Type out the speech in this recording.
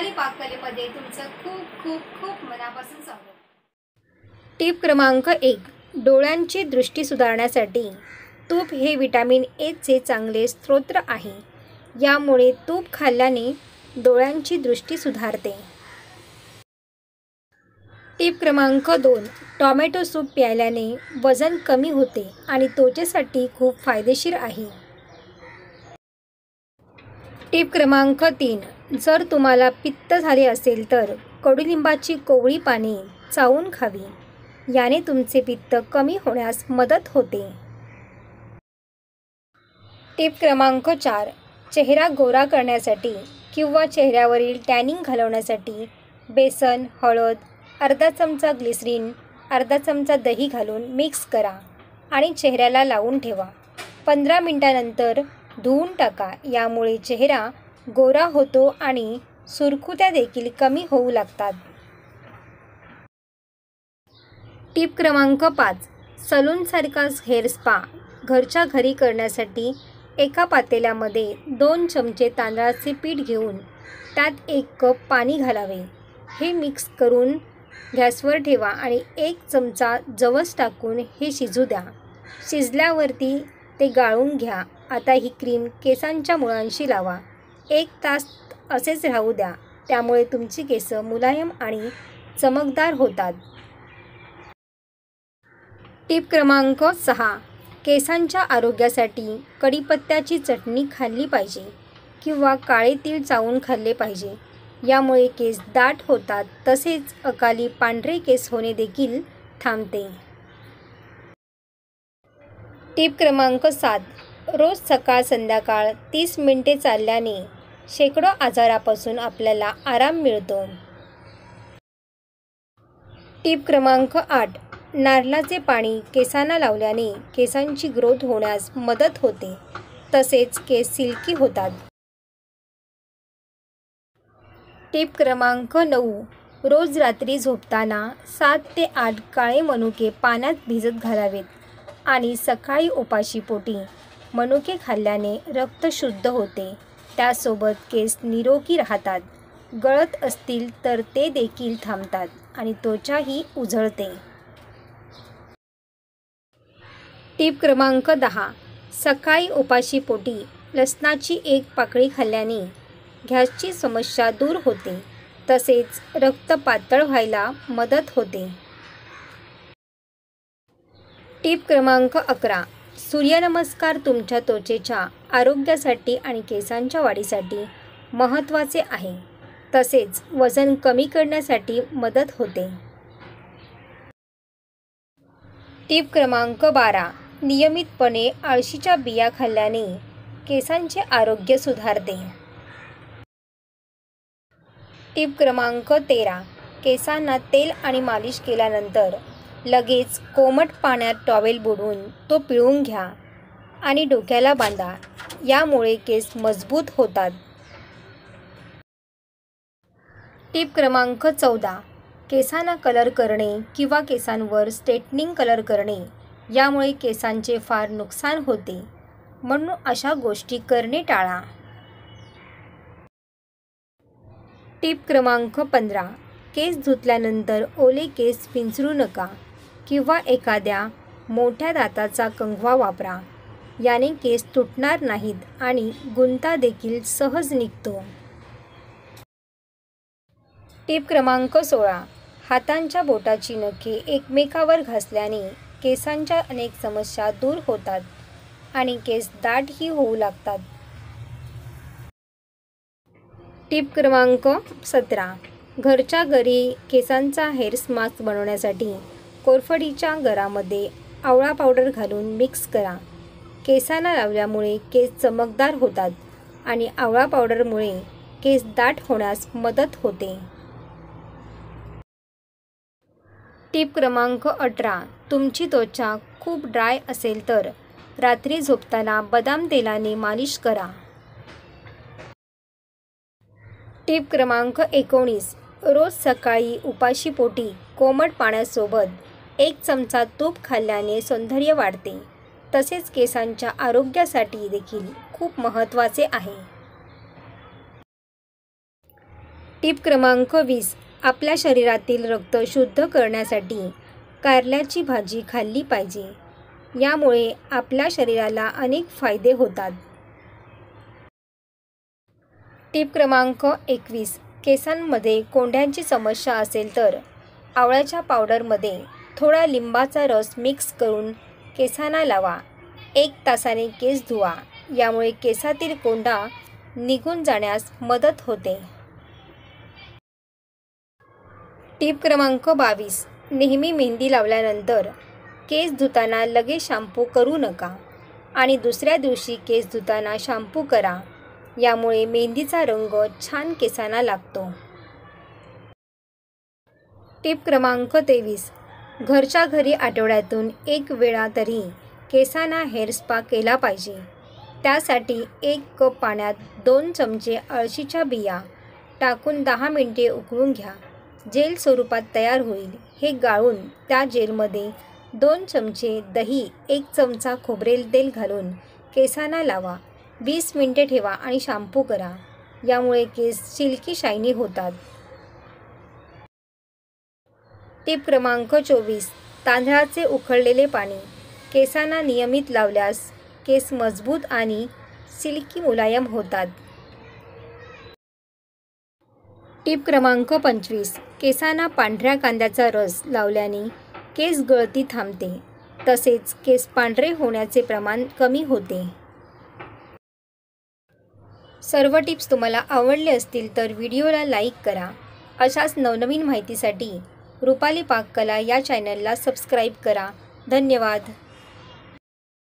रुपाली पाककलेमध्ये तुमचं खूप खूप खूप मनापासून स्वागत. टीप क्रमांक एक डोळ्यांची दृष्टी सुधारण्यासाठी तूप हे विटॅमिन एचे चांगले स्रोत आहे. यामुळे तूप खाल्ल्याने डोळ्यांची दृष्टी सुधारते. टीप क्रमांक दोन टॉमॅटो सूप प्यायल्याने वजन कमी होते आणि त्वचेसाठी खूप फायदेशीर आहे. टीप क्रमांक तीन जर तुम्हाला पित्त झाले असेल तर कडुलिंबाची कोवळी पाने चावून खावी. याने तुमचे पित्त कमी होण्यास मदत होते. टिप क्रमांक चार. चेहरा गोरा करण्यासाठी किंवा चेहऱ्यावरील टॅनिंग घालवण्यासाठी बेसन हळद अर्धा चमचा ग्लिसरीन अर्धा चमचा दही घालून मिक्स करा आणि चेहऱ्याला लावून ठेवा. पंधरा मिनटानंतर धुवून टाका. यामुळे चेहरा गोरा होतो आणि सुरकुत्या देखील कमी होऊ लागतात. टीप क्रमांक पाच. सलूनसारखाच हेअर स्पा. घरच्या घरी करण्यासाठी एका पातेल्यामध्ये दोन चमचे तांदळाचे पीठ घेऊन त्यात एक कप पाणी घालावे. हे मिक्स करून गॅसवर ठेवा आणि एक चमचा जवस टाकून हे शिजू द्या. शिजल्यावरती ते गाळून घ्या. आता ही क्रीम केसांच्या मुळांशी लावा. एक तास असेच राहू द्या. त्यामुळे तुमची केस मुलायम आणि चमकदार होतात. टीप क्रमांक सहा. केसांच्या आरोग्यासाठी कढीपत्त्याची चटणी खाल्ली पाहिजे किंवा काळे तीळ चावून खाल्ले पाहिजे. यामुळे केस दाट होतात तसेच अकाली पांढरे केस होणे देखील थांबते. टिप क्रमांक सात. रोज सकाळ संध्याकाळ तीस मिनिटे चालल्याने शेकडो आजारापासून आपल्याला आराम मिळतो. टीप क्रमांक आठ. नारळाचे पाणी केसांना लावल्याने केसांची ग्रोथ होण्यास मदत होते. तसेच केस सिल्की होतात. टीप क्रमांक नऊ. रोज रात्री झोपताना सात ते आठ काळे मनुके पाण्यात भिजत घालावेत आणि सकाळी उपाशी पोटी मनुके खाल्ल्याने रक्त शुद्ध होते. त्यासोबत केस निरोगी राहतात. गळत असतील तर ते देखील थांबतात आणि त्वचाही उजळते. टीप क्रमांक दहा. सकाळी उपाशी पोटी. लसणाची एक पाकळी खाल्ल्याने गॅसची समस्या दूर होते. तसेच रक्त पातळ व्हायला मदत होते. टीप क्रमांक अकरा. सूर्यनमस्कार तुमच्या त्वचेच्या आरोग्यासाठी आणि केसांच्या वाढीसाठी महत्त्वाचे आहे. तसेच वजन कमी करण्यासाठी मदत होते. टीप क्रमांक बारा. नियमितपणे आळशीच्या बिया खाल्ल्याने केसांचे आरोग्य सुधारते. टीप क्रमांक तेरा. केसांना तेल आणि मालिश केल्यानंतर लगेच कोमट पाण्यात टॉवेल बुडवून तो पिळून घ्या आणि डोक्याला बांधा. यामुळे केस मजबूत होतात. टीप क्रमांक चौदा. केसांना कलर करणे किंवा केसांवर स्ट्रेटनिंग कलर करणे यामुळे केसांचे फार नुकसान होते. म्हणून अशा गोष्टी करणे टाळा. टीप क्रमांक पंधरा. केस धुतल्यानंतर ओले केस पिंचरू नका. किंवा एखाद्या मोठ्या दाताचा कंगवा वापरा. याने केस तुटणार नाहीत आणि गुंता देखील सहज निघतो. टीप क्रमांक सोळा. हातांच्या बोटाची नखे एकमेकावर घासल्याने केसांच्या अनेक समस्या दूर होतात आणि केस दाटही होऊ लागतात. टीप क्रमांक सतरा. घरच्या घरी केसांचा हेअर मास्क बनवण्यासाठी कोरफडीच्या गरामध्ये आवळा पावडर घालून मिक्स करा. केसांना लावल्यामुळे केस चमकदार होतात आणि आवळा पावडरमुळे केस दाट होण्यास मदत होते. टिप क्रमांक अठरा. तुमची त्वचा खूप ड्राय असेल तर रात्री झोपताना बदाम तेलाने मालिश करा. टीप क्रमांक एकोणीस. रोज सकाळी उपाशी पोटी कोमट पाण्यासोबत एक चमचा तूप खाल्ल्याने सौंदर्य वाढते. तसेच केसांच्या आरोग्यासाठी देखील खूप महत्त्वाचे आहे. टीप क्रमांक वीस. आपल्या शरीरातील रक्त शुद्ध करण्यासाठी कारल्याची भाजी खाल्ली पाहिजे. यामुळे आपल्या शरीराला अनेक फायदे होतात. टिप क्रमांक एकवीस. केसांमध्ये कोंड्यांची समस्या असेल तर आवळ्याच्या पावडरमध्ये थोडा लिंबाचा रस मिक्स करून केसांना लावा. एक तासाने केस धुवा. यामुळे केसातील कोंडा निघून जाण्यास मदत होते. टीप क्रमांक बावीस. नेहमी मेहंदी लावल्यानंतर केस धुताना लगेच शॅम्पू करू नका आणि दुसऱ्या दिवशी केस धुताना शॅम्पू करा. यामुळे मेहंदीचा रंग छान केसांना लागतो. टीप क्रमांक तेवीस. घरच्या घरी आठवड्यातून एक वेळा तरी केसांना हेअर स्पा केला पाहिजे. त्यासाठी एक कप पाण्यात दोन चमचे अळशीच्या बिया टाकून दहा मिनटे उकळून घ्या. जेल स्वरूपात तयार होईल हे गाळून त्या जेलमध्ये दोन चमचे दही एक चमचा खोबरेल तेल घालून केसांना लावा. वीस मिनटे ठेवा आणि शॅम्पू करा. यामुळे केस सिल्की शायनी होतात. टिप क्रमांक चोवीस. तांदळाचे उखळलेले पाणी. केसांना नियमित लावल्यास केस मजबूत आणि सिल्की मुलायम होतात. टिप क्रमांक पंचवीस. केसांना पांढऱ्या कांद्याचा रस लावल्याने केस गळती थांबते. तसेच केस पांढरे होण्याचे प्रमाण कमी होते. सर्व टिप्स तुम्हाला आवडले असतील तर व्हिडिओला लाईक करा. अशाच नवनवीन माहितीसाठी रुपाली पाककला या चॅनलला सबस्क्राईब करा. धन्यवाद.